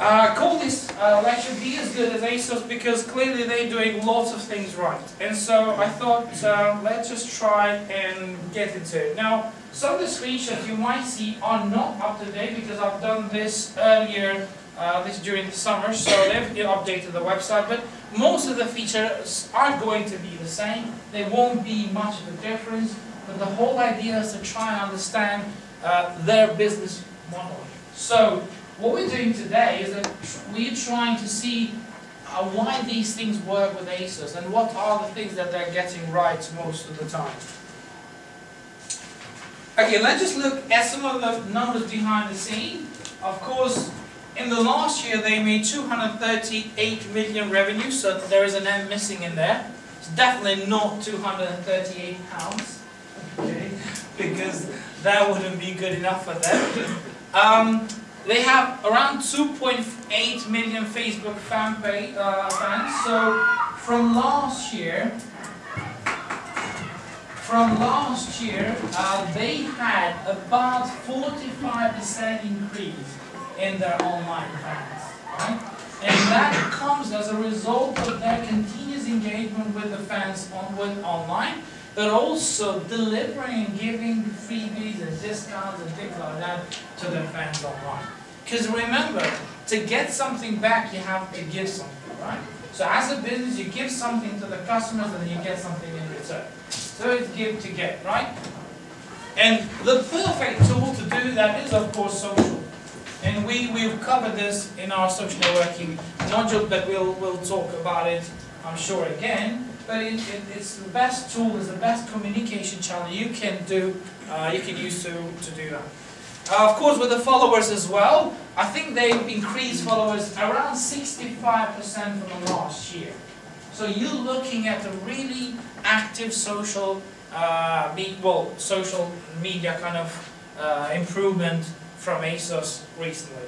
Uh, call this uh, lecture Be As Good as ASOS because clearly they're doing lots of things right. And so I thought uh, let's just try and get into it. Now, some of the screenshots you might see are not up to date because I've done this earlier, uh, this during the summer, so they've updated the website, but most of the features are going to be the same. There won't be much of a difference, but the whole idea is to try and understand uh, their business model. So, what we're doing today is that we're trying to see uh, why these things work with ASOS and what are the things that they're getting right most of the time. Okay, let's just look at some of the numbers behind the scene. Of course, in the last year they made 238 million revenue, so there is an M missing in there. It's definitely not 238 pounds, okay, because that wouldn't be good enough for them. Um, they have around 2.8 million Facebook fan page, uh, fans. So from last year, from last year, uh, they had about 45% increase in their online fans, right? And that comes as a result of their continuous engagement with the fans on with online, but also delivering and giving freebies and discounts and things like that to their fans online. Because remember, to get something back, you have to give something, right? So as a business, you give something to the customers and you get something in return. So it's give to get, right? And the perfect tool to do that is, of course, social. And we, we've covered this in our social networking module, but we'll, we'll talk about it, I'm sure, again but it, it, it's the best tool, it's the best communication channel you can do, uh, you can use to, to do that. Uh, of course, with the followers as well, I think they've increased followers around 65% from the last year. So you're looking at a really active social, uh, well, social media kind of uh, improvement from ASOS recently.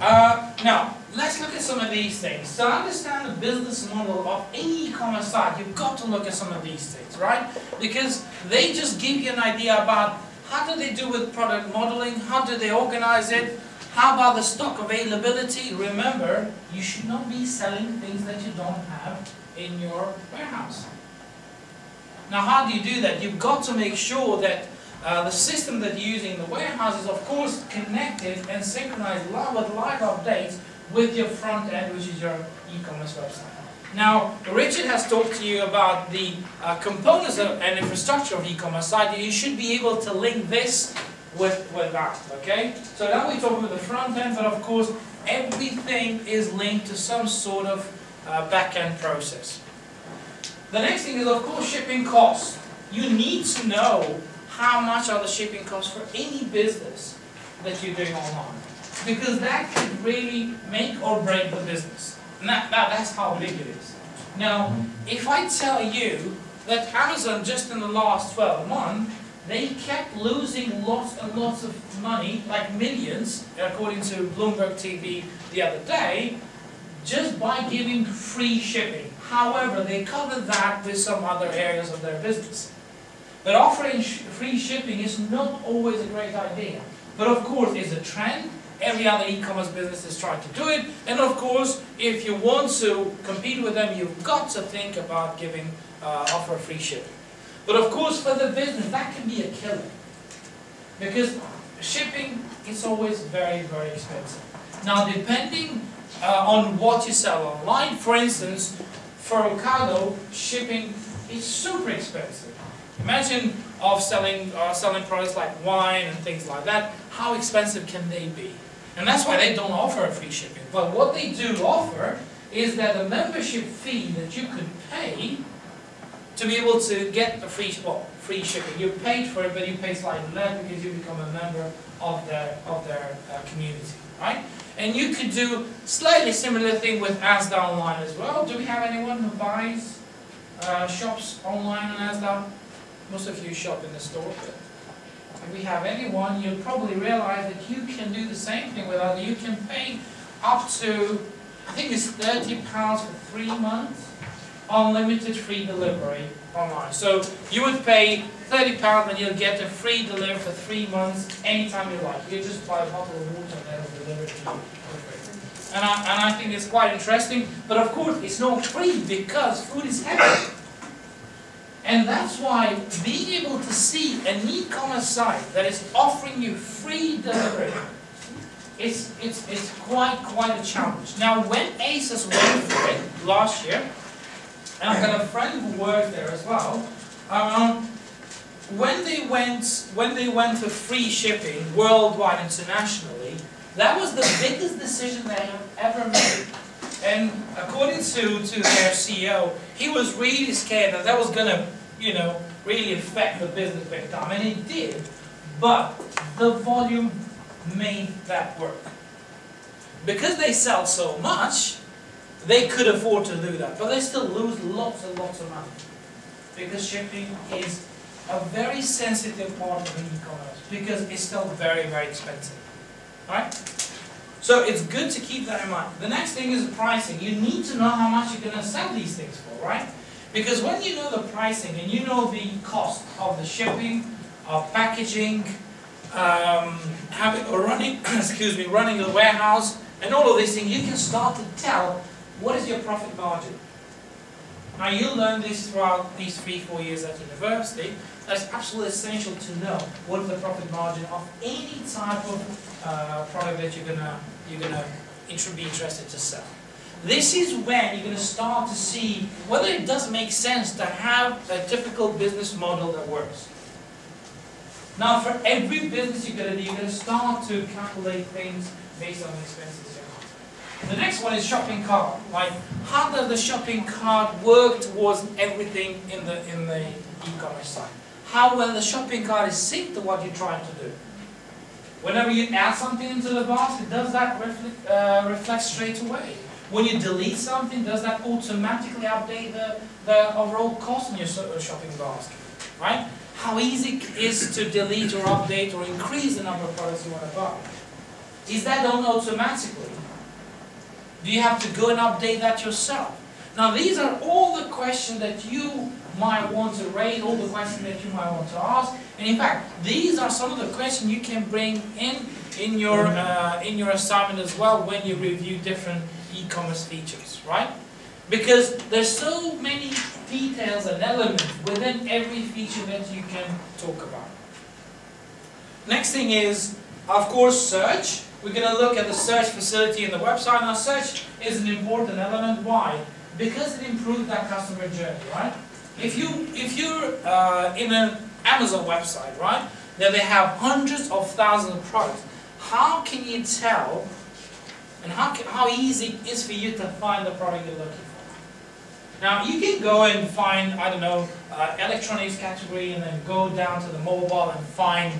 Uh, now, let's look at some of these things. To understand the business model of any e-commerce site, you've got to look at some of these things, right? Because they just give you an idea about how do they do with product modeling, how do they organize it, how about the stock availability? Remember, you should not be selling things that you don't have in your warehouse. Now, how do you do that? You've got to make sure that uh, the system that you're using in the warehouse is, of course, connected and synchronized live with live updates with your front end, which is your e-commerce website. Now, Richard has talked to you about the uh, components of, and infrastructure of e-commerce site. You should be able to link this with, with that, okay? So now we talk about the front end, but of course, everything is linked to some sort of uh, back-end process. The next thing is, of course, shipping costs. You need to know how much are the shipping costs for any business that you're doing online because that could really make or break the business. And that, that, that's how big it is. Now, if I tell you that Amazon just in the last 12 months, they kept losing lots and lots of money, like millions, according to Bloomberg TV the other day, just by giving free shipping. However, they covered that with some other areas of their business. But offering sh free shipping is not always a great idea. But of course, it's a trend, Every other e-commerce business is trying to do it. And of course, if you want to compete with them, you've got to think about giving uh, offer free shipping. But of course, for the business, that can be a killer. Because shipping is always very, very expensive. Now, depending uh, on what you sell online, for instance, for Ocado, shipping is super expensive. Imagine of selling, uh, selling products like wine and things like that, how expensive can they be? And that's why they don't offer free shipping. But what they do offer is that a membership fee that you could pay to be able to get the free, well, free shipping. You paid for it, but you pay slightly less because you become a member of their, of their uh, community, right? And you could do slightly similar thing with Asda Online as well. Do we have anyone who buys uh, shops online on Asda? Most of you shop in the store, but if we have anyone, you'll probably realize that you can do the same thing with us. You can pay up to, I think it's 30 pounds for three months. unlimited free delivery online. So you would pay £30 and you'll get a free delivery for three months, anytime you like. You just buy a bottle of water and they'll deliver it to you. And I, and I think it's quite interesting, but of course it's not free because food is heavy. And that's why being able to see an e-commerce site that is offering you free delivery it's, it's, it's quite, quite a challenge. Now, when ASOS went for it last year, and I've got a friend who worked there as well, um, when they went when they went for free shipping worldwide internationally, that was the biggest decision they have ever made. And according to, to their CEO, he was really scared that that was going to, you know, really affect the business big time, and it did. But the volume made that work. Because they sell so much, they could afford to do that, but they still lose lots and lots of money. Because shipping is a very sensitive part of e-commerce, because it's still very, very expensive. Alright? So it's good to keep that in mind. The next thing is pricing. You need to know how much you're going to sell these things for, right? Because when you know the pricing and you know the cost of the shipping, of packaging, um, having or running, excuse me, running a warehouse, and all of these things, you can start to tell what is your profit margin. Now you'll learn this throughout these three, four years at university. That's absolutely essential to know what is the profit margin of any type of uh, product that you're gonna you're gonna be interested to sell. This is when you're going to start to see whether it does make sense to have a typical business model that works. Now, for every business you're going to do, you're going to start to calculate things based on the expenses. The next one is shopping cart. Like, how does the shopping cart work towards everything in the in the e-commerce site? How well the shopping cart is synced to what you're trying to do. Whenever you add something into the basket, does that reflect, uh, reflect straight away? When you delete something, does that automatically update the, the overall cost in your shopping basket? Right? how easy it is to delete or update or increase the number of products you want to buy. Is that done automatically? Do you have to go and update that yourself? Now these are all the questions that you might want to raise, all the questions that you might want to ask. And in fact, these are some of the questions you can bring in in your, uh, in your assignment as well when you review different e-commerce features, right? Because there's so many details and elements within every feature that you can talk about. Next thing is, of course, search. We're going to look at the search facility in the website. Now, search is an important element. Why? Because it improves that customer journey, right? If, you, if you're uh, in an Amazon website, right, that they have hundreds of thousands of products, how can you tell and how, how easy it is for you to find the product you're looking for? Now you can go and find, I don't know, uh, electronics category and then go down to the mobile and find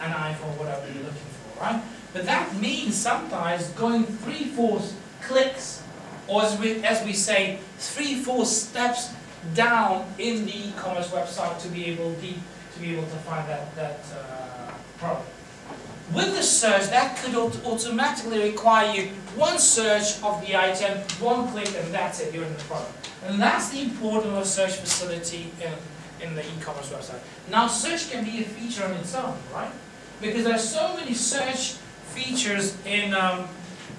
an iPhone, whatever you're looking for, right? But that means sometimes going three, four clicks, or as we, as we say, three, four steps down in the e-commerce website to be able to, to be able to find that, that uh, product. With the search, that could automatically require you one search of the item, one click, and that's it, you're in the product. And that's the importance of search facility in, in the e-commerce website. Now, search can be a feature on its own, right? Because there are so many search features in, um,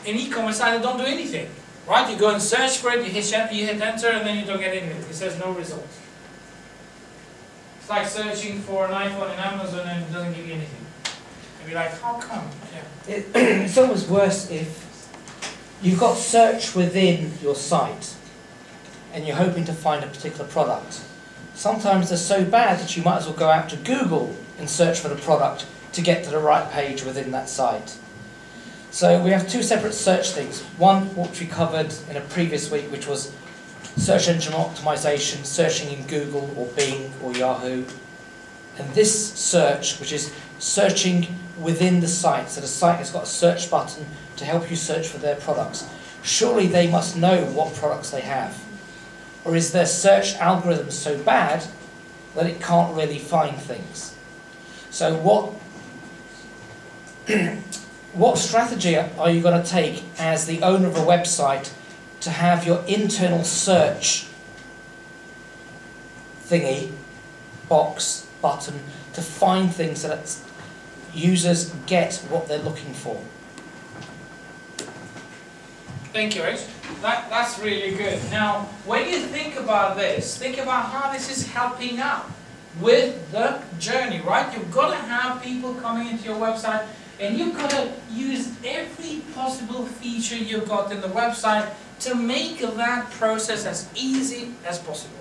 in e-commerce site that don't do anything, right? You go and search for it, you hit, you hit enter, and then you don't get anything. It says no results. It's like searching for an iPhone in Amazon and it doesn't give you anything. You'd be like, how come? Yeah. It, it's almost worse if you've got search within your site and you're hoping to find a particular product. Sometimes they're so bad that you might as well go out to Google and search for the product to get to the right page within that site. So we have two separate search things. One, which we covered in a previous week, which was search engine optimization, searching in Google or Bing or Yahoo. And this search, which is searching within the site. So the site has got a search button to help you search for their products. Surely they must know what products they have. Or is their search algorithm so bad that it can't really find things? So what, what strategy are you going to take as the owner of a website to have your internal search thingy, box, button, to find things that users get what they're looking for. Thank you, Rich. That, that's really good. Now, when you think about this, think about how this is helping out with the journey, right? You've got to have people coming into your website and you've got to use every possible feature you've got in the website to make that process as easy as possible.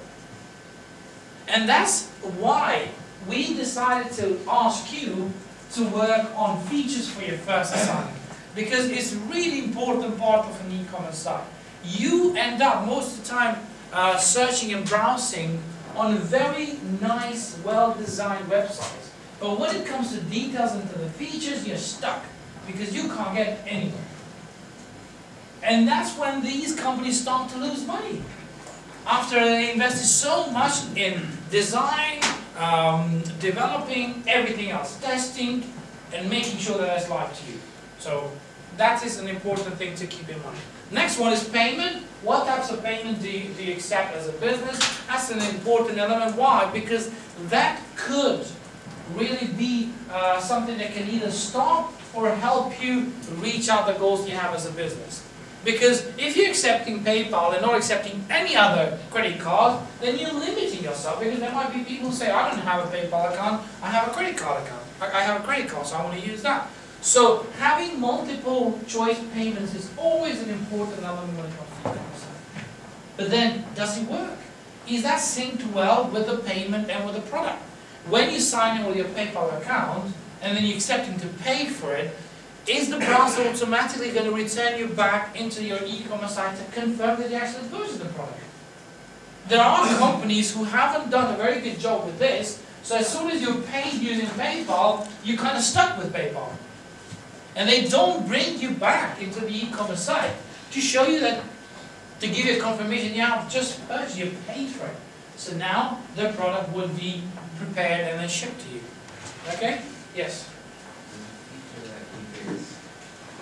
And that's why we decided to ask you to work on features for your first assignment. Because it's really important part of an e-commerce site. You end up most of the time uh, searching and browsing on very nice, well-designed websites. But when it comes to details and to the features, you're stuck because you can't get anywhere. And that's when these companies start to lose money. After they invested so much in design, um, developing everything else, testing, and making sure that that's live to you. So that is an important thing to keep in mind. Next one is payment. What types of payment do you, do you accept as a business? That's an important element. Why? Because that could really be uh, something that can either stop or help you reach out the goals you have as a business. Because if you're accepting PayPal and not accepting any other credit card, then you're limiting yourself because there might be people who say, I don't have a PayPal account, I have a credit card account. I have a credit card, so I want to use that. So having multiple choice payments is always an important element when it comes to. But then, does it work? Is that synced well with the payment and with the product? When you sign in with your PayPal account, and then you're accepting to pay for it, is the browser automatically going to return you back into your e-commerce site to confirm that you actually purchased the product? There are companies who haven't done a very good job with this, so as soon as you're paid using PayPal, you're kind of stuck with PayPal. And they don't bring you back into the e-commerce site to show you that, to give you a confirmation, yeah, I've just purchased, you paid for it. So now the product would be prepared and then shipped to you. Okay? Yes? The feature that eBay is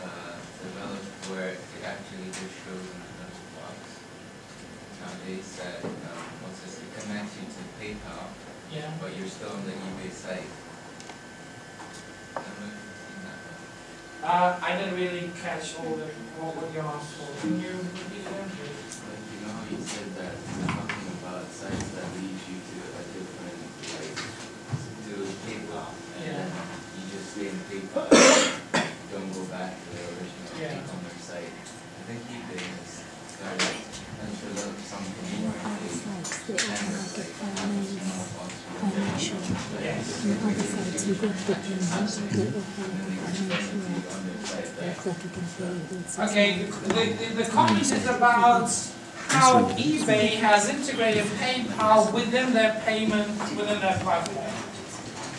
uh, developed where it actually just shows in a little box. Nowadays that um, what's this, it connects you to PayPal, Yeah. but you're still on the eBay site. I don't know if you've seen that one. Uh, I didn't really catch all the, what, what you asked for. Can you repeat it again, please? Like, you know you said that it's talking about sites that lead you to a different, like, to PayPal. And Yeah. then you just stay in PayPal, you don't go back to the original Yeah. e-commerce site. I think eBay has started, has developed some community standards, like, small ones. Yes. On other sites, you go to the payments, you go over And then the Okay, the, the, the comment is about how eBay has integrated PayPal within their payment, within their platform.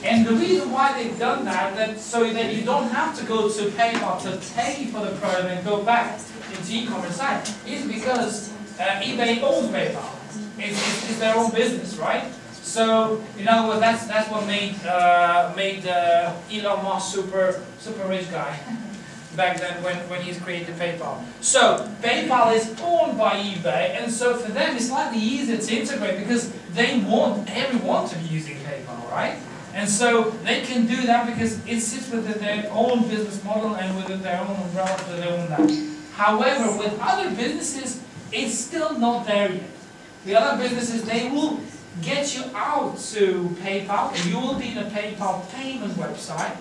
And the reason why they've done that, that so that you don't have to go to PayPal to pay for the product and go back into e-commerce site, is because uh, eBay owns PayPal. It's, it's, it's their own business, right? So, in other words, that's, that's what made, uh, made uh, Elon Musk super, super rich guy. back then when, when he's created PayPal. So PayPal is owned by eBay, and so for them it's slightly easier to integrate because they want everyone to be using PayPal, right? And so they can do that because it sits within their own business model and within their own umbrella, so they own that. However, with other businesses, it's still not there yet. The other businesses, they will get you out to PayPal, and you will be in a PayPal payment website,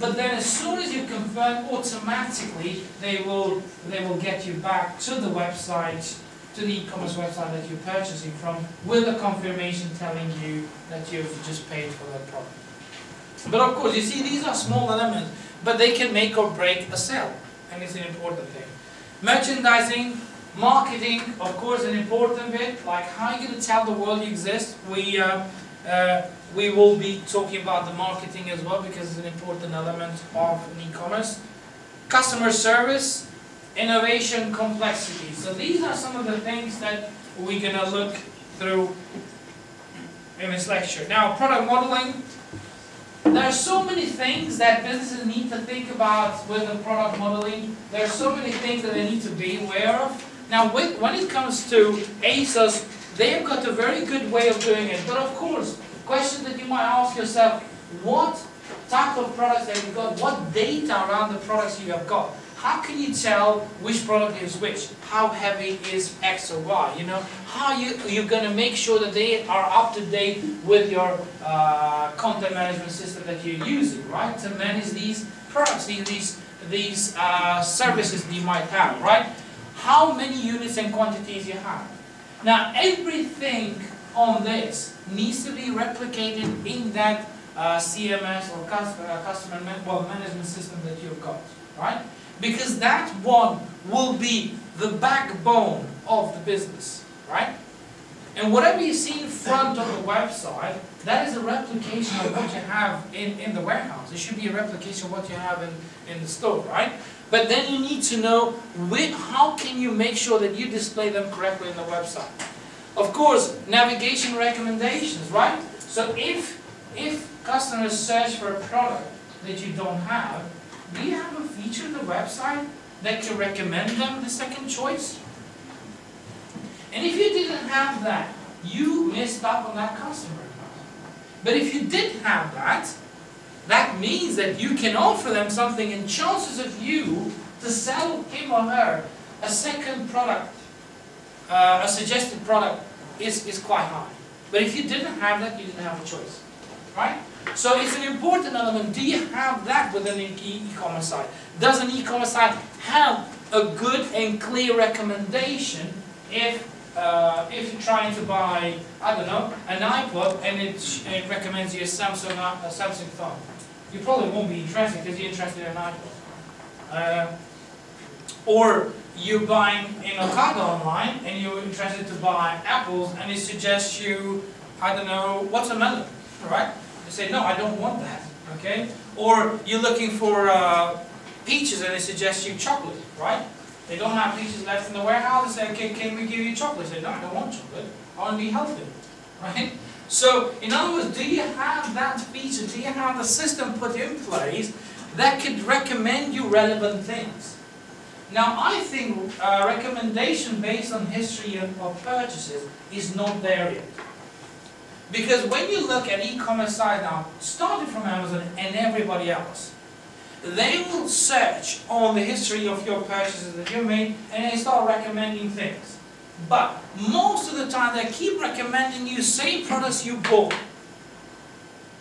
but then as soon as you confirm, automatically they will they will get you back to the website, to the e-commerce website that you're purchasing from, with a confirmation telling you that you've just paid for that product. But of course, you see, these are small elements, but they can make or break a sale, and it's an important thing. Merchandising, marketing, of course, an important bit. Like how are you going to tell the world you exist? We uh, uh, we will be talking about the marketing as well because it's an important element of e-commerce. Customer service, innovation, complexity. So these are some of the things that we're going to look through in this lecture. Now, product modeling. There are so many things that businesses need to think about with the product modeling. There are so many things that they need to be aware of. Now, when it comes to ASOS They've got a very good way of doing it. But of course, question that you might ask yourself, what type of products have you got? What data around the products you have got? How can you tell which product is which? How heavy is X or Y? You know, how you you're gonna make sure that they are up to date with your uh, content management system that you're using, right? To manage these products, these these, these uh, services that you might have, right? How many units and quantities you have? Now everything on this needs to be replicated in that uh, CMS or customer, uh, customer well, management system that you've got, right? Because that one will be the backbone of the business, right? And whatever you see in front of the website, that is a replication of what you have in, in the warehouse. It should be a replication of what you have in, in the store, right? But then you need to know with, how can you make sure that you display them correctly in the website. Of course, navigation recommendations, right? So if, if customers search for a product that you don't have, do you have a feature in the website that can recommend them the second choice? And if you didn't have that, you missed out on that customer. But if you did have that, that means that you can offer them something and chances of you to sell him or her a second product, uh, a suggested product, is, is quite high. But if you didn't have that, you didn't have a choice. Right? So it's an important element. Do you have that within an e-commerce site? Does an e-commerce site have a good and clear recommendation if uh, if you're trying to buy, I don't know, an iPod and it, it recommends you a Samsung, a Samsung phone? You probably won't be interested because you're interested in an. Uh, or you're buying in Ocado online and you're interested to buy apples and it suggests you, I don't know, watermelon, right? You say, no, I don't want that, okay? Or you're looking for uh, peaches and it suggests you chocolate, right? They don't have peaches left in the warehouse. They say, okay, can we give you chocolate? They say, no, I don't want chocolate. I want to be healthy, right? So, in other words, do you have that feature? Do you have the system put in place that could recommend you relevant things? Now, I think uh, recommendation based on history of, purchases is not there yet. Because when you look at e-commerce site now, starting from Amazon and everybody else, they will search on the history of your purchases that you made and they start recommending things. But most of the time they keep recommending you same products you bought.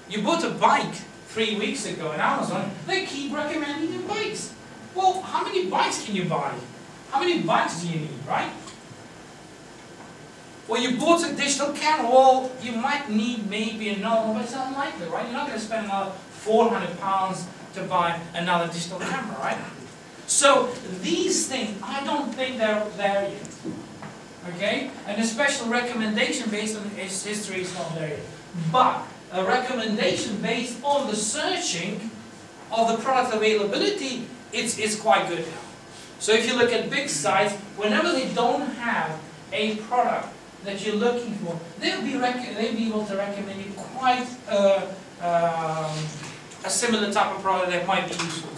You bought a bike three weeks ago on Amazon, they keep recommending you bikes. Well, how many bikes can you buy? How many bikes do you need, right? Well, you bought a digital camera, well, you might need maybe another one, but it's unlikely, right? You're not going to spend another 400 pounds to buy another digital camera, right? So these things, I don't think they're there yet. Okay? And a special recommendation based on his history is not there. But a recommendation based on the searching of the product availability, it's, it's quite good now. So if you look at big sites, whenever they don't have a product that you're looking for, they'll be, they'll be able to recommend you quite uh, um, a similar type of product that might be useful.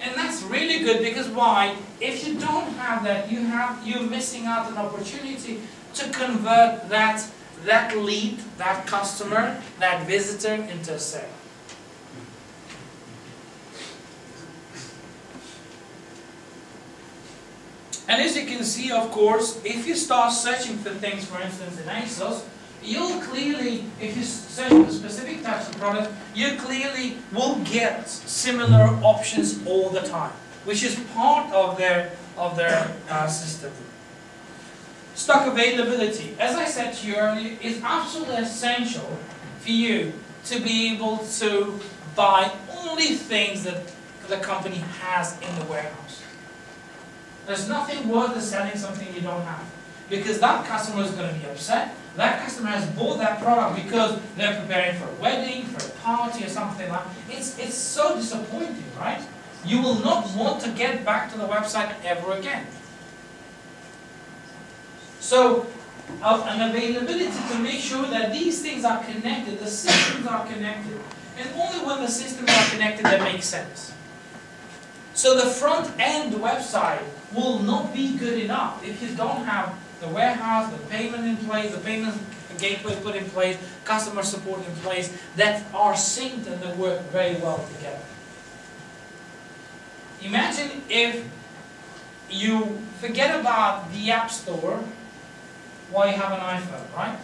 And that's really good because why? If you don't have that, you have you're missing out an opportunity to convert that that lead, that customer, that visitor into a sale. And as you can see, of course, if you start searching for things, for instance, in ASOS, you'll clearly, if you search for specific types of products, you clearly will get similar options all the time, which is part of their, of their uh, system. Stock availability, as I said to you earlier, is absolutely essential for you to be able to buy only things that the company has in the warehouse. There's nothing worth selling something you don't have. Because that customer is going to be upset. That customer has bought that product because they're preparing for a wedding, for a party or something like that. It's, it's so disappointing, right? You will not want to get back to the website ever again. So, uh, an availability to make sure that these things are connected, the systems are connected. And only when the systems are connected that makes sense. So the front end website will not be good enough if you don't have the warehouse, the payment in place, the payment gateway put in place, customer support in place, that are synced and that work very well together. Imagine if you forget about the App Store while you have an iPhone, right?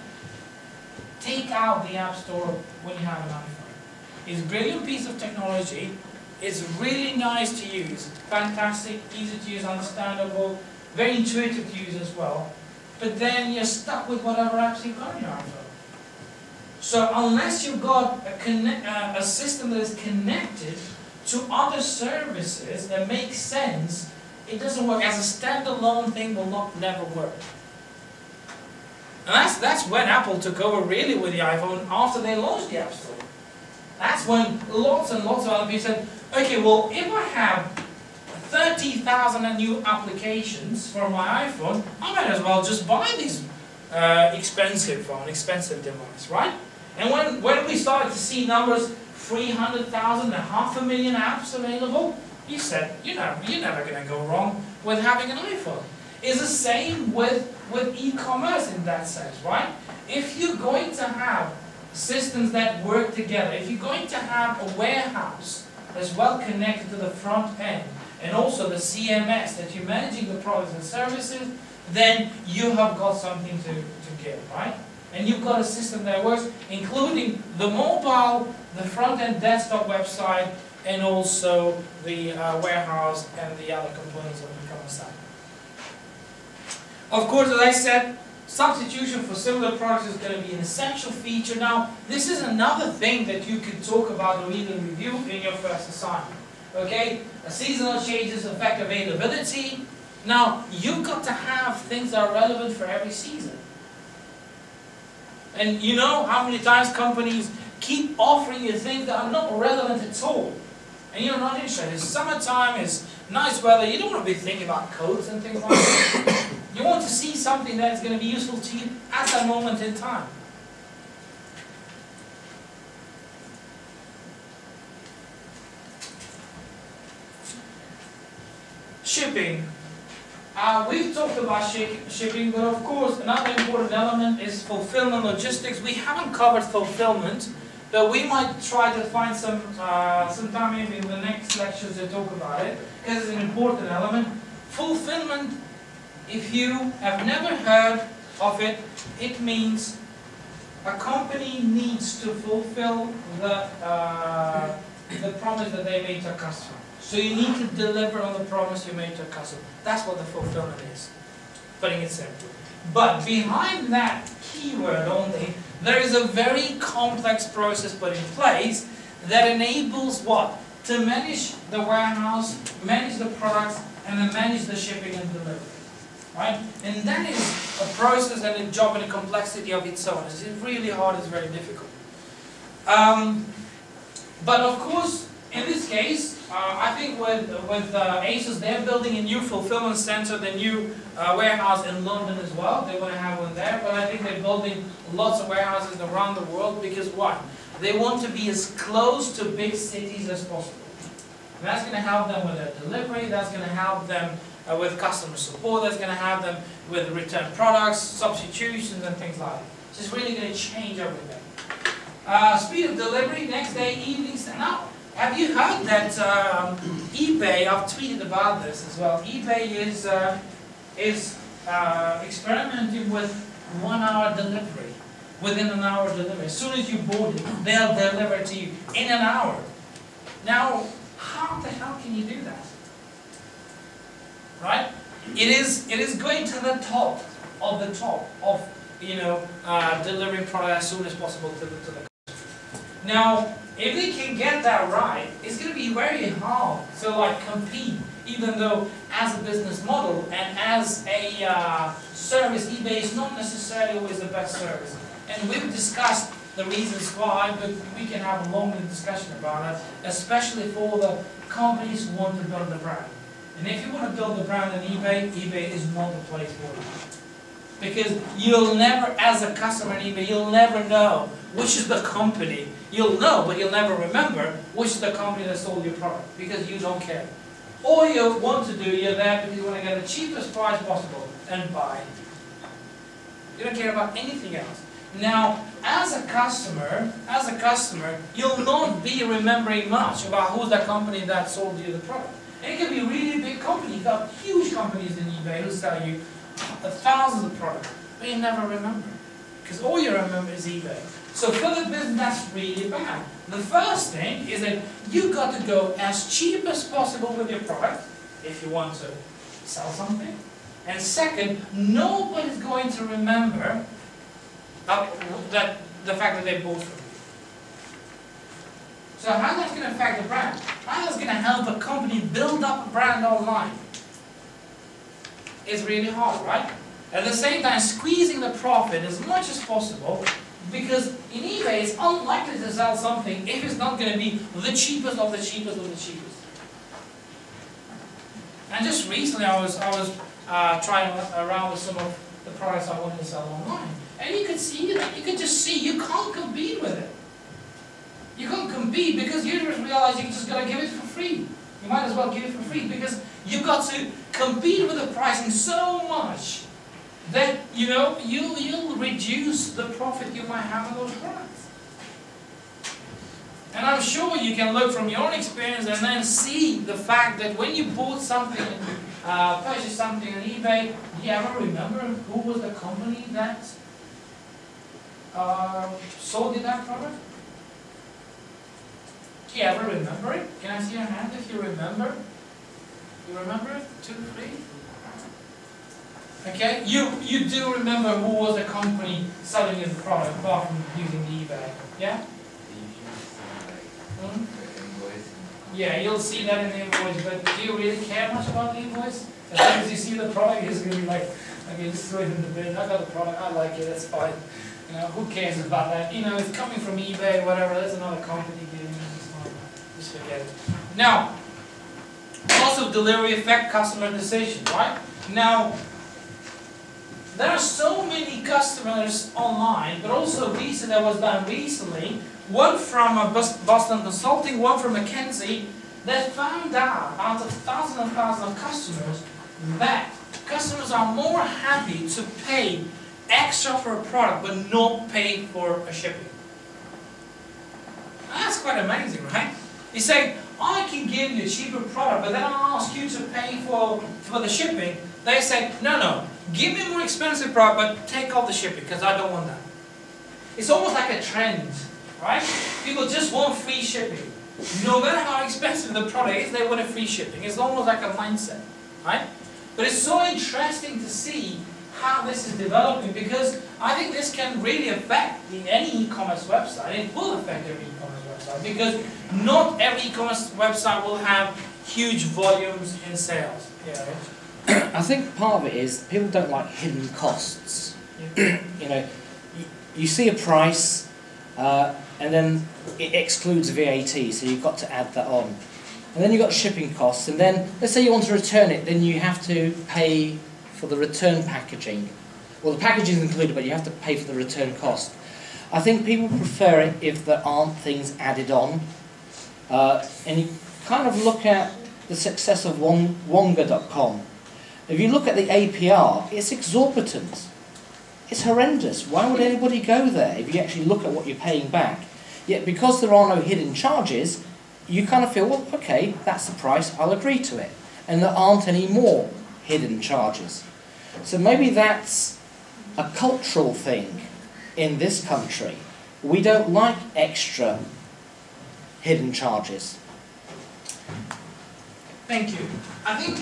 Take out the App Store when you have an iPhone. It's a brilliant piece of technology. It's really nice to use. Fantastic, easy to use, understandable, very intuitive to use as well. But then you're stuck with whatever apps you've got on your iPhone. So unless you've got a, connect, uh, a system that is connected to other services that makes sense, it doesn't work. As a standalone thing will not never work. And that's, that's when Apple took over really with the iPhone after they launched the App Store. That's when lots and lots of other people said, okay, well, if I have 30,000 new applications for my iPhone, I might as well just buy this uh, expensive phone, expensive device, right? And when, when we started to see numbers, 300,000 and half a million apps available, you said, you're never, you're never going to go wrong with having an iPhone. It's the same with, with e-commerce in that sense, right? If you're going to have systems that work together, if you're going to have a warehouse that's well connected to the front end, and also the CMS that you're managing the products and services, then you have got something to, to give, right? And you've got a system that works, including the mobile, the front-end desktop website, and also the uh, warehouse and the other components of the e-commerce side. Of course, as I said, substitution for similar products is going to be an essential feature. Now, this is another thing that you could talk about or even review in your first assignment. Okay, A seasonal changes affect availability. Now, you've got to have things that are relevant for every season. And you know how many times companies keep offering you things that are not relevant at all. And you're not interested. It's summertime, it's nice weather, you don't want to be thinking about coats and things like that. you want to see something that's going to be useful to you at that moment in time. Shipping. Uh, we've talked about shipping, but of course another important element is fulfillment logistics. We haven't covered fulfillment, but we might try to find some uh, some time maybe in the next lectures to talk about it, because it's an important element. Fulfillment, if you have never heard of it, it means a company needs to fulfill the, uh, the promise that they made to a customer. So you need to deliver on the promise you made to a customer. That's what the fulfillment is, putting it simply. But behind that keyword only, there is a very complex process put in place that enables what? To manage the warehouse, manage the products, and then manage the shipping and delivery. Right? And that is a process and a job and a complexity of its own. It's really hard, it's very difficult. Um, but of course, in this case, uh, I think with, with uh, ASOS, they're building a new fulfillment center, the new uh, warehouse in London as well. They want to have one there, but I think they're building lots of warehouses around the world because what? They want to be as close to big cities as possible. And that's going to help them with their delivery, that's going to help them uh, with customer support, that's going to help them with return products, substitutions and things like that. So it's really going to change everything. Uh, speed of delivery, next day, evenings, now have you heard that um, eBay, I've tweeted about this as well, eBay is, uh, is uh, experimenting with one hour delivery, within an hour delivery. As soon as you board it, they'll deliver to you in an hour. Now, how the hell can you do that? Right? It is, it is going to the top of the top of, you know, uh, delivering product as soon as possible to the, to the customer. Now, if we can get that right, it's going to be very hard to like compete, even though as a business model and as a uh, service, eBay is not necessarily always the best service. And we've discussed the reasons why, but we can have a longer discussion about it, especially for the companies who want to build the brand. And if you want to build the brand on eBay, eBay is not the place for you. Because you'll never, as a customer on eBay, you'll never know which is the company. You'll know, but you'll never remember which is the company that sold your product because you don't care. All you want to do, you're there because you want to get the cheapest price possible and buy. You don't care about anything else. Now, as a customer, as a customer, you'll not be remembering much about who's the company that sold you the product. It can be really big company. You've got huge companies in eBay who sell you thousands of products, but you never remember. Because all you remember is eBay. So for the business, that's really bad. The first thing is that you got to go as cheap as possible with your product if you want to sell something. And second, nobody's going to remember that the fact that they bought from you. So how that's going to affect the brand? How that's going to help a company build up a brand online? It's really hard, right? At the same time, squeezing the profit as much as possible because in eBay, it's unlikely to sell something if it's not going to be the cheapest of the cheapest of the cheapest. And just recently, I was I was uh, trying around with some of the products I wanted to sell online, and you could see that you could just see you can't compete with it. You can't compete because you just realize you're just going to give it for free. You might as well give it for free because you've got to compete with the pricing so much that you know you you'll reduce the profit you might have on those products. And I'm sure you can look from your own experience and then see the fact that when you bought something, uh, purchased something on eBay, do you ever remember who was the company that uh, sold you that product? Do you ever remember it? Can I see your hand if you remember? You remember? Two, three? Okay, you you do remember who was the company selling you the product apart from using eBay? Yeah? Hmm? Yeah, you'll see that in the invoice, but do you really care much about the invoice? As soon as you see the product, it's gonna be like, okay, just throw it in the bin, I got the product, I like it, that's fine. You know, who cares about that? You know, it's coming from eBay, whatever, that's another company giving you this one. Just forget it. Now, cost of delivery affect customer decision, right? Now, there are so many customers online, but also a research that was done recently, one from Boston Consulting, one from McKinsey, that found out, out of thousands and thousands of customers, that customers are more happy to pay extra for a product but not pay for a shipping. That's quite amazing, right? You say, I can give you a cheaper product, but then I'll ask you to pay for, for the shipping. They say, no, no, give me a more expensive product, but take off the shipping, because I don't want that. It's almost like a trend, right? People just want free shipping. No matter how expensive the product is, they want a free shipping. It's almost like a mindset, right? But it's so interesting to see how this is developing because I think this can really affect any e-commerce website. It will affect every e-commerce website because not every e-commerce website will have huge volumes in sales. Yeah. I think part of it is people don't like hidden costs. Yeah. you know, you, you see a price, uh, and then it excludes VAT, so you've got to add that on. And then you've got shipping costs, and then let's say you want to return it, then you have to pay for the return packaging. Well, the packaging is included, but you have to pay for the return cost. I think people prefer it if there aren't things added on. Uh, and you kind of look at the success of Wong- Wonga.com. If you look at the APR, it's exorbitant. It's horrendous. Why would anybody go there if you actually look at what you're paying back? Yet because there are no hidden charges, you kind of feel, well, okay, that's the price, I'll agree to it. And there aren't any more hidden charges. So maybe that's a cultural thing in this country. We don't like extra hidden charges. Thank you. I think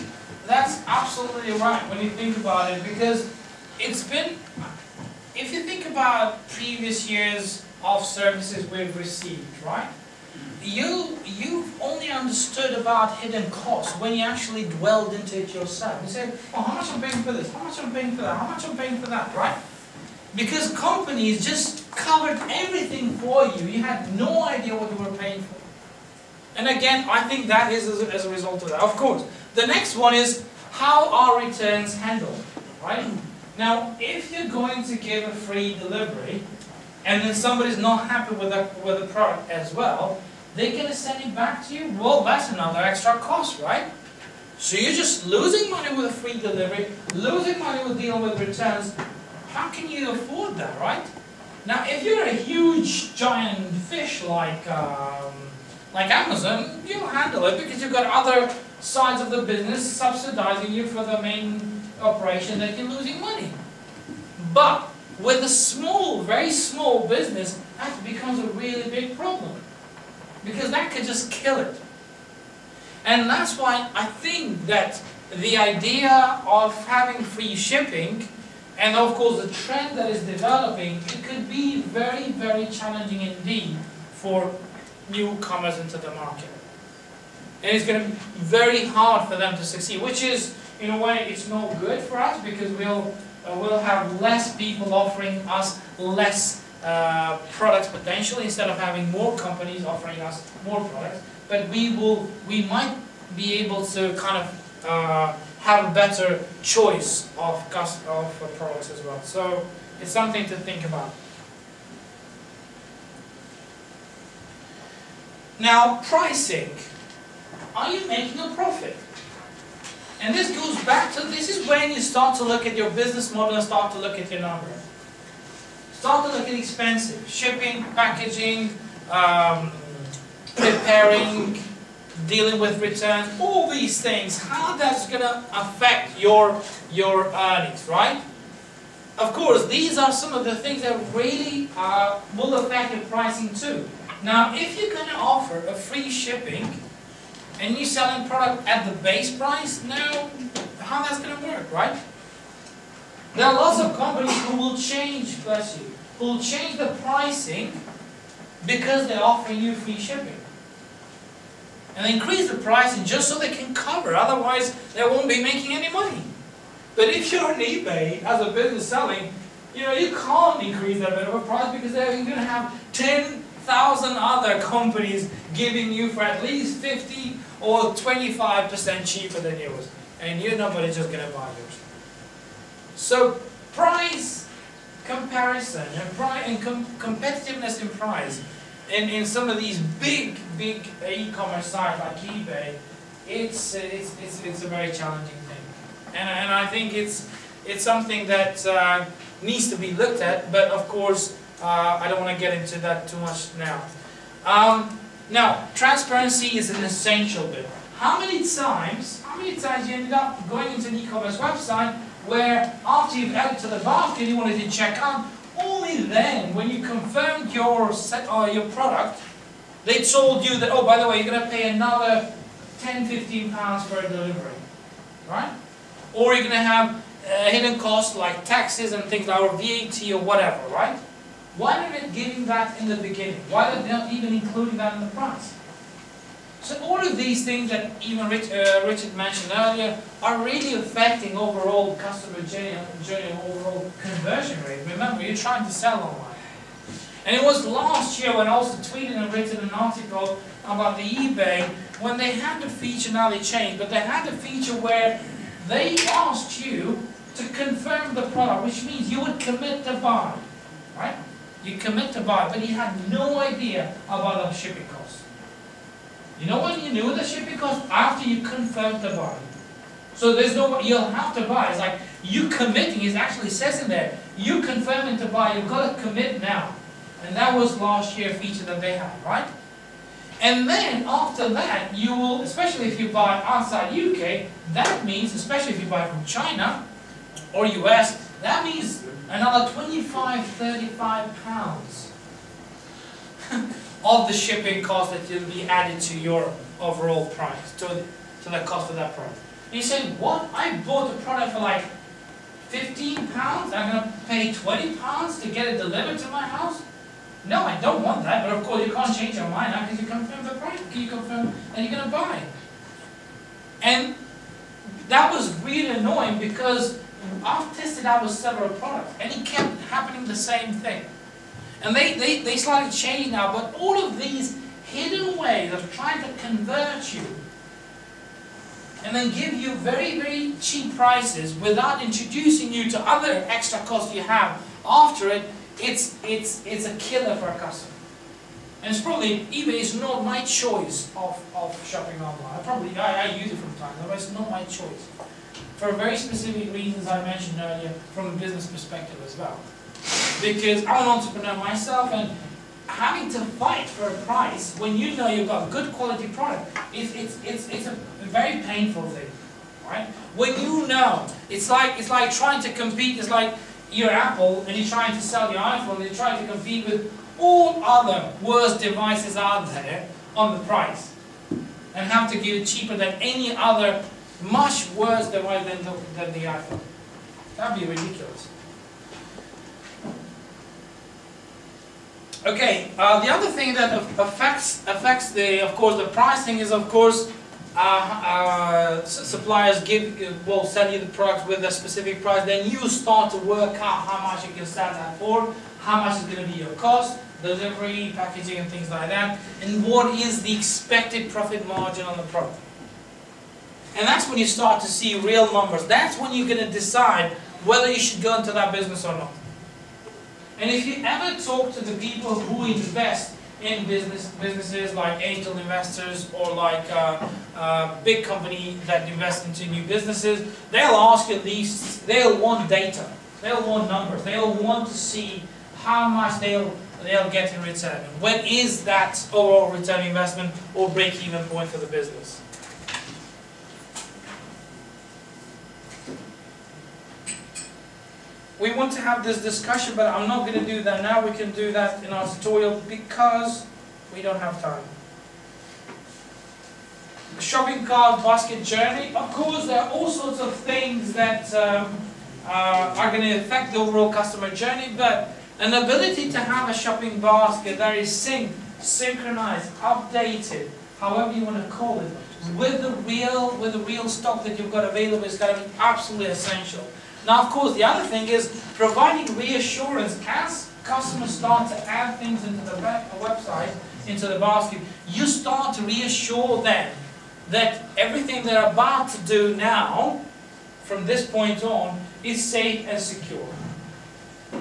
that's absolutely right when you think about it because it's been, if you think about previous years of services we've received, right? You, you've only understood about hidden costs when you actually dwelled into it yourself. You say, oh, how much I'm paying for this? How much I'm paying for that? How much I'm paying for that, right? Because companies just covered everything for you. You had no idea what you were paying for. And again, I think that is as a, as a result of that. Of course, the next one is how are returns handled, right? Now, if you're going to give a free delivery, and then somebody's not happy with the, with the product as well, they're going to send it back to you. Well, that's another extra cost, right? So you're just losing money with a free delivery, losing money with dealing with returns, how can you afford that, right? Now, if you're a huge giant fish like um, like Amazon, you'll handle it because you've got other sides of the business subsidizing you for the main operation that you're losing money. But with a small, very small business, that becomes a really big problem because that could just kill it. And that's why I think that the idea of having free shipping and of course the trend that is developing, it could be very, very challenging indeed for newcomers into the market. And it's going to be very hard for them to succeed, which is, in a way, it's not good for us because we'll, uh, we'll have less people offering us less uh, products potentially instead of having more companies offering us more products. But we will, we might be able to kind of uh, have a better choice of, of uh, products as well. So it's something to think about. Now, pricing. Are you making a profit? And this goes back to, this is when you start to look at your business model and start to look at your number. Start to look at expenses, shipping, packaging, um, preparing, dealing with returns, all these things, how that's going to affect your, your earnings, right? Of course, these are some of the things that really uh, will affect your pricing too. Now, if you're going to offer a free shipping and you're selling product at the base price, now how that's going to work, right? There are lots of companies who will change, bless you, who will change the pricing because they're offering you free shipping and increase the pricing just so they can cover, otherwise they won't be making any money. But if you're on eBay as a business selling, you know, you can't increase that bit of a price because they're going to have 10,000 other companies giving you for at least 50 or 25% cheaper than yours. And you're nobody's just going to buy yours. So price comparison and, price, and com competitiveness in price in, in some of these big, big e-commerce sites like eBay, it's, it's, it's, it's a very challenging thing. And, and I think it's, it's something that uh, needs to be looked at, but of course, uh, I don't want to get into that too much now. Um, now, transparency is an essential bit. How many times, how many times you ended up going into an e-commerce website where after you've to the basket, you wanted to check out, only then, when you confirmed your, set, uh, your product, they told you that, oh, by the way, you're going to pay another 10, 15 pounds for a delivery, right? Or you're going to have a hidden costs like taxes and things like or VAT or whatever, right? Why are they giving that in the beginning? Why are they not even including that in the price? So all of these things that even Rich, uh, Richard mentioned earlier are really affecting overall customer journey, journey overall conversion rate. Remember, you're trying to sell online. And it was last year when I also tweeted and written an article about the eBay when they had the feature, now they changed, but they had the feature where they asked you to confirm the product, which means you would commit to buy, right? You commit to buy, but you had no idea about the shipping cost. You know when you knew the shipping cost? After you confirmed the buy. So there's no, you'll have to buy. It's like you committing, it actually says in there, you confirming to buy, you've got to commit now. And that was last year feature that they had, right? And then after that, you will, especially if you buy outside UK, that means, especially if you buy from China or US, that means another 25, 35 pounds of the shipping cost that will be added to your overall price, to, to the cost of that product. And you say, what? I bought a product for like 15 pounds? I'm going to pay 20 pounds to get it delivered to my house? No, I don't want that, but of course you can't change your mind now because you confirm the price, you confirm that you're going to buy. And that was really annoying because I've tested out with several products and it kept happening the same thing. And they, they, they slightly changed now, but all of these hidden ways of trying to convert you and then give you very, very cheap prices without introducing you to other extra costs you have after it, it's, it's, it's a killer for a customer. And it's probably, eBay is not my choice of, of shopping online. I probably, I, I use it from time, but it's not my choice. for very specific reasons I mentioned earlier from a business perspective as well. Because I'm an entrepreneur myself and having to fight for a price when you know you've got a good quality product, it's, it's, it's, it's a very painful thing. Right? When you know, it's like, it's like trying to compete, it's like you're Apple and you're trying to sell your iPhone, you're trying to compete with all other worse devices out there on the price and have to give it cheaper than any other much worse device than the, than the iPhone. That'd be ridiculous. Okay, uh, the other thing that affects affects the, of course, the pricing is, of course, uh, uh, suppliers give uh, will sell you the product with a specific price. Then you start to work out how much you can sell that for, how much is going to be your cost, delivery, packaging, and things like that, and what is the expected profit margin on the product. And that's when you start to see real numbers. That's when you're going to decide whether you should go into that business or not. And if you ever talk to the people who invest in business businesses like angel investors or like uh, uh, big company that invest into new businesses, they'll ask at least, They'll want data. They'll want numbers. They'll want to see how much they'll they'll get in return. When is that overall return investment or break-even point for the business? We want to have this discussion, but I'm not going to do that now. We can do that in our tutorial because we don't have time. The shopping cart basket journey. Of course, there are all sorts of things that um, uh, are going to affect the overall customer journey, but an ability to have a shopping basket that is synced, synchronized, updated, however you want to call it, with the real with the real stock that you've got available is going to be absolutely essential. Now, of course, the other thing is providing reassurance as customers start to add things into the website, into the basket, you start to reassure them that everything they're about to do now, from this point on, is safe and secure.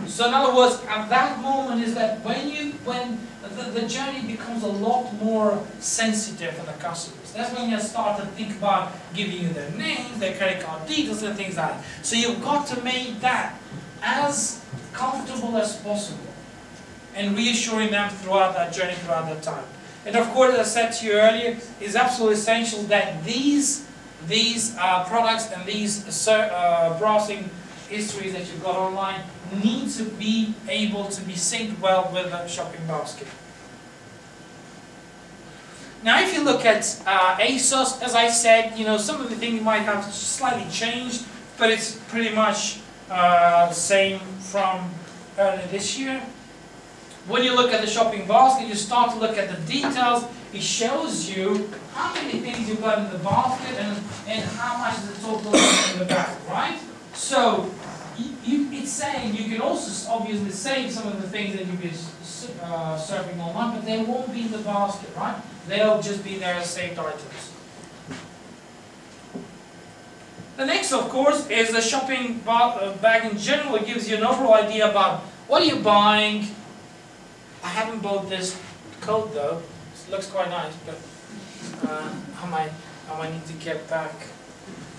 So in other words, at that moment is that when you when the, the journey becomes a lot more sensitive for the customers. That's when you start to think about giving you their names, their credit card details and things like that. So you've got to make that as comfortable as possible and reassuring them throughout that journey, throughout that time. And of course, as I said to you earlier, it's absolutely essential that these these uh, products and these uh, browsing histories that you've got online need to be able to be synced well with the shopping basket. Now, if you look at uh, ASOS, as I said, you know, some of the things might have slightly changed, but it's pretty much uh, the same from earlier this year. When you look at the shopping basket, you start to look at the details. It shows you how many things you've got in the basket and, and how much is the total in the basket, right? So, you, it's saying you can also obviously save some of the things that you've been uh, surfing online, but they won't be in the basket, right? They'll just be there as saved items. The next, of course, is the shopping uh, bag in general. It gives you an overall idea about what are you buying. I haven't bought this coat though. It looks quite nice, but uh, I might I might need to get back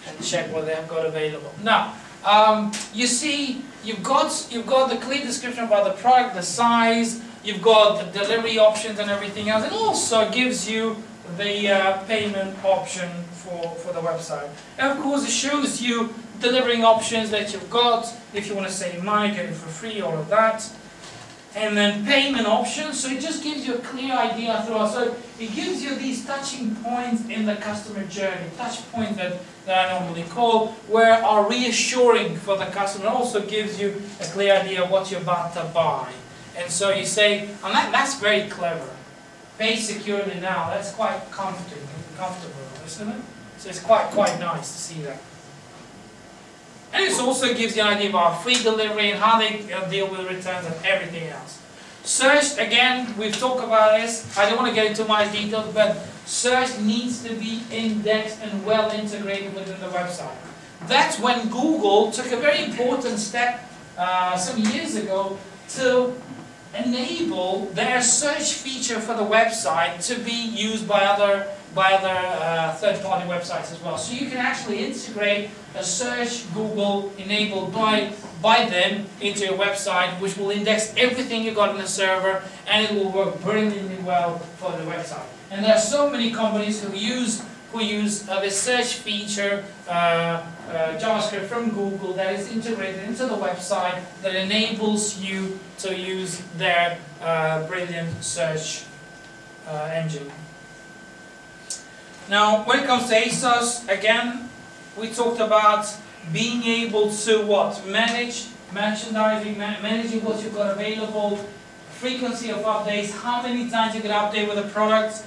and check what they've got available. Now, um, you see, you've got you've got the clear description about the product, the size, You've got the delivery options and everything else. It also gives you the uh, payment option for, for the website. And of course, it shows you delivering options that you've got. If you want to save money, get it for free, all of that. And then payment options, so it just gives you a clear idea throughout. So it gives you these touching points in the customer journey, touch points that, that I normally call, where are reassuring for the customer. It also gives you a clear idea what you're about to buy. And so you say, and that, that's very clever. Pay securely now, that's quite comfortable, comfortable, isn't it? So it's quite, quite nice to see that. And this also gives you an idea about free delivery and how they uh, deal with returns and everything else. Search, again, we've talked about this. I don't want to get into my details, but search needs to be indexed and well integrated within the website. That's when Google took a very important step uh, some years ago to enable their search feature for the website to be used by other by other uh, third-party websites as well. So you can actually integrate a search Google enabled by, by them into your website, which will index everything you got on the server, and it will work brilliantly well for the website. And there are so many companies who use who use uh, the search feature uh, uh, JavaScript from Google that is integrated into the website that enables you to use their uh, brilliant search uh, engine. Now, when it comes to ASOS, again, we talked about being able to what? Manage merchandising, ma managing what you've got available, frequency of updates, how many times you can update with a product,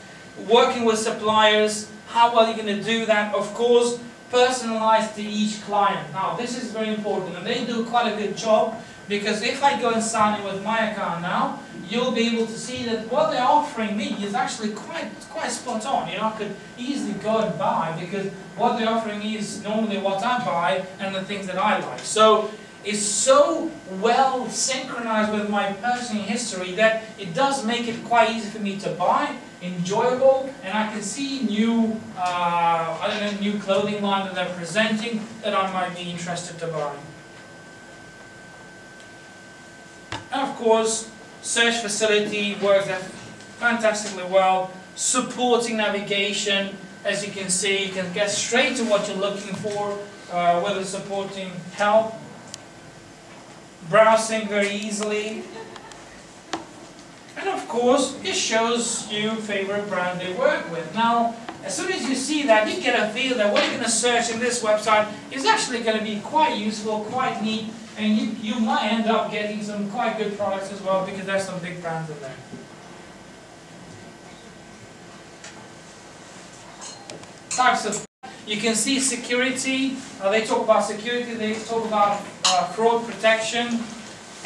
working with suppliers, how well you're going to do that. Of course, personalized to each client. Now, this is very important, and they do quite a good job because if I go and sign in with my account now, you'll be able to see that what they're offering me is actually quite quite spot on. You know, I could easily go and buy because what they're offering me is normally what I buy and the things that I like. So it's so well synchronized with my personal history that it does make it quite easy for me to buy, enjoyable, and I can see new, uh, I don't know, new clothing line that they're presenting that I might be interested to buy. And of course, search facility works fantastically well, supporting navigation, as you can see, you can get straight to what you're looking for, uh, whether supporting help, browsing very easily, and of course, it shows you favorite brand they work with. Now, as soon as you see that, you get a feel that what you're going to search in this website is actually going to be quite useful, quite neat, and you, you might end up getting some quite good products as well because there's some big brands in there. Types of you can see security, uh, they talk about security, they talk about uh, fraud protection,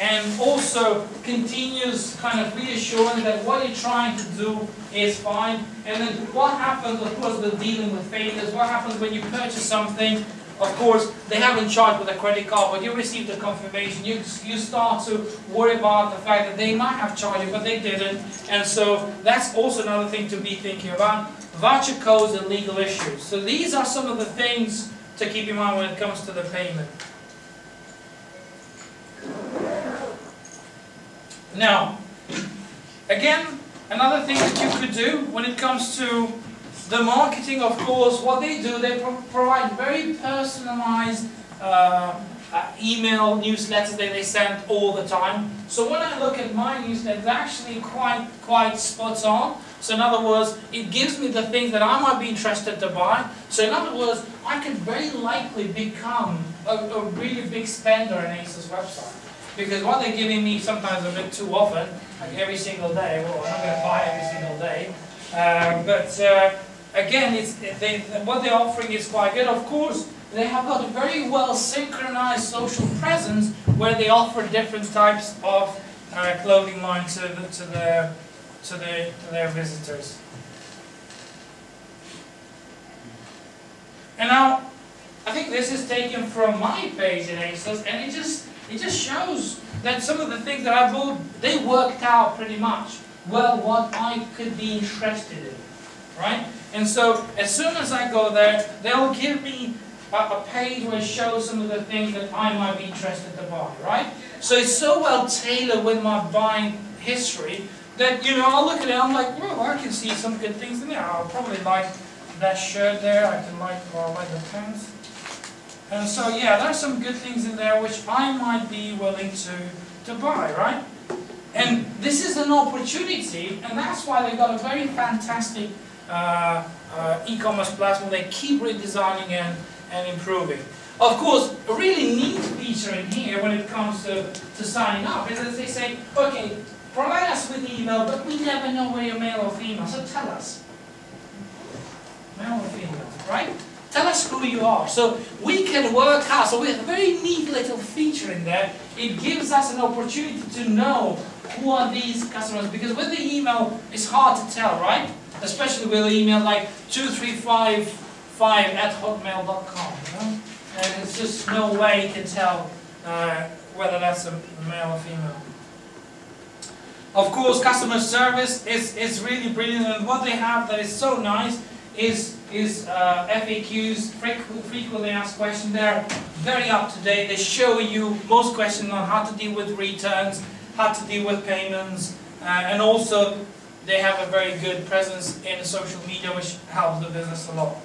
and also continuous kind of reassurance that what you're trying to do is fine. And then what happens, of course, with dealing with failures, what happens when you purchase something of course, they haven't charged with a credit card, but you received a confirmation. You, you start to worry about the fact that they might have charged you, but they didn't. And so that's also another thing to be thinking about. Voucher codes and legal issues. So these are some of the things to keep in mind when it comes to the payment. Now, again, another thing that you could do when it comes to the marketing, of course, what they do, they pro provide very personalized uh, uh, email newsletters that they send all the time. So when I look at my newsletter, it's actually quite, quite spot on. So in other words, it gives me the things that I might be interested to buy. So in other words, I could very likely become a, a really big spender on ASOS website. Because what they're giving me sometimes a bit too often, like every single day, well, I'm not going to buy every single day, uh, but uh, again, it's, they, what they're offering is quite good. Of course, they have got a very well synchronized social presence where they offer different types of uh, clothing lines to, the, to, their, to, their, to their visitors. And now, I think this is taken from my page in ASOS, and it just it just shows that some of the things that I bought, they worked out pretty much well what I could be interested in, right? And so as soon as I go there, they'll give me a, a page where it shows some of the things that I might be interested to buy, right? So it's so well tailored with my buying history that, you know, I'll look at it, I'm like, well, I can see some good things in there. I'll probably like that shirt there, I can like, I like the pants. And so, yeah, there's some good things in there which I might be willing to, to buy, right? And this is an opportunity, and that's why they've got a very fantastic Uh, uh, e-commerce platform. They keep redesigning and, and improving. Of course, a really neat feature in here when it comes to, to signing up is that they say, okay, provide us with email, but we never know whether you're male or female, so tell us. Male or female, right? Tell us who you are. So we can work out. So we have a very neat little feature in there. It gives us an opportunity to know who are these customers. Because with the email, it's hard to tell, right? especially with an email like 2355 at hotmail.com. You know? And it's just no way you can tell uh, whether that's a male or female. Of course, customer service is, is really brilliant, and what they have that is so nice is, is uh, FAQs, frequ- frequently asked questions. They're very up to date. They show you most questions on how to deal with returns, how to deal with payments, uh, and also they have a very good presence in social media, which helps the business a lot.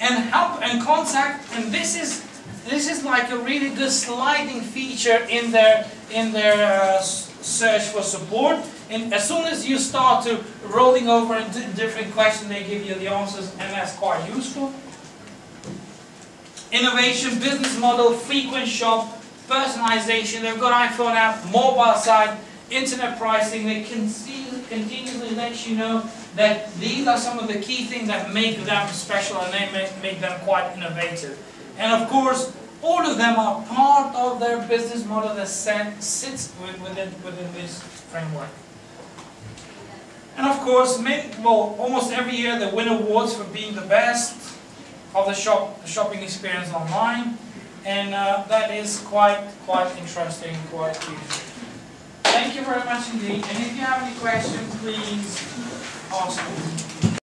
And help and contact, and this is this is like a really good sliding feature in their in their uh, search for support. And as soon as you start to rolling over into different questions, they give you the answers, and that's quite useful. Innovation, business model, frequent shop, personalization. They've got iPhone app, mobile site, internet pricing. They can see, continuously let you know that these are some of the key things that make them special and they make, make them quite innovative. And of course, all of them are part of their business model that sits within, within this framework. And of course, many, well, almost every year they win awards for being the best of the shop, the shopping experience online, and uh, that is quite, quite interesting, quite cute. Thank you very much indeed, and if you have any questions, please ask.